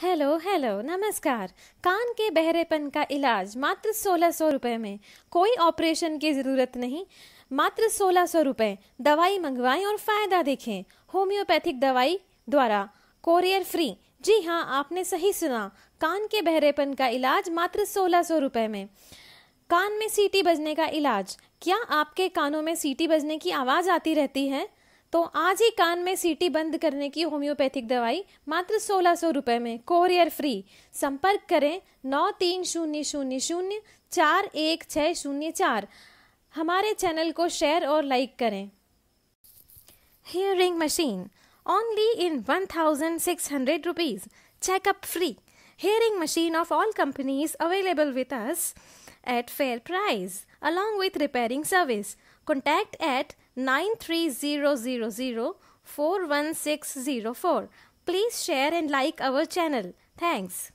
Hello hello, नमस्कार। कान के बहरेपन का इलाज मात्र सोलह सौ रुपये में। कोई ऑपरेशन की ज़रूरत नहीं, मात्र सोलह सौ रुपये दवाई मंगवाएँ और फ़ायदा देखें। होम्योपैथिक दवाई द्वारा। Courier free. जी हाँ आपने सही सुना। कान के बहरेपन का इलाज मात्र सोलह सौ रुपये में। कान में सीटी बजने का इलाज। क्या आपके कानों में सीटी बजने की आवाज़ आती रहती है? तो आज ही कान में सीटी बंद करने की होम्योपैथिक दवाई मात्र सोलह सौ रुपये में कोरियर फ्री संपर्क करें नौ तीन शून्य शून्य शून्य चार एक छः शून्य चार। हमारे चैनल को शेयर और लाइक करें। Hearing machine only in one thousand six hundred rupees checkup free hearing machine of all companies available with us at fair price along with repairing service contact at 93000 41604. Please share and like our channel. Thanks.